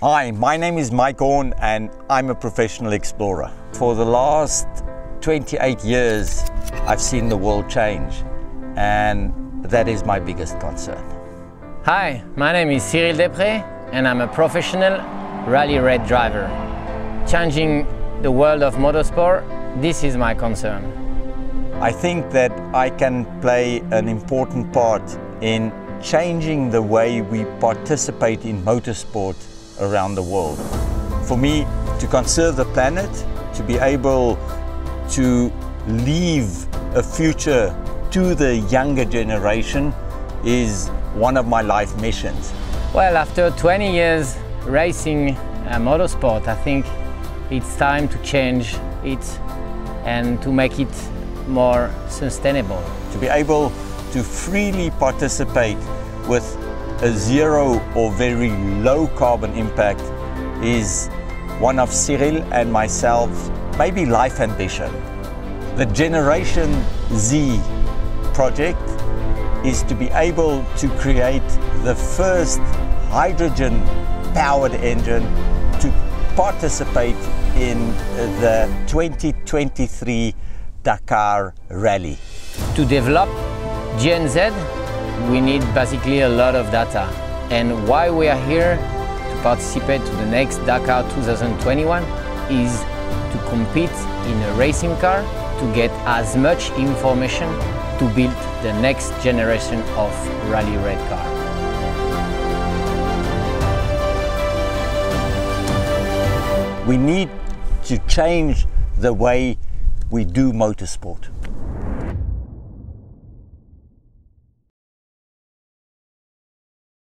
Hi, my name is Mike Horn and I'm a professional explorer. For the last 28 years, I've seen the world change and that is my biggest concern. Hi, my name is Cyril Despres and I'm a professional rally raid driver. Changing the world of motorsport, this is my concern. I think that I can play an important part in changing the way we participate in motorsport around the world. For me, to conserve the planet, to be able to leave a future to the younger generation is one of my life missions. Well, after 20 years racing uh, motorsport, I think it's time to change it and to make it more sustainable. To be able to freely participate with a zero or very low carbon impact is one of Cyril and myself, maybe life ambition. The Generation Z project is to be able to create the first hydrogen powered engine to participate in the 2023 Dakar Rally. To develop GEN-Z, we need basically a lot of data. And why we are here to participate to the next Dakar 2021 is to compete in a racing car to get as much information to build the next generation of rally raid car. We need to change the way we do motorsport.